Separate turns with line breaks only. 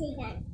谢谢。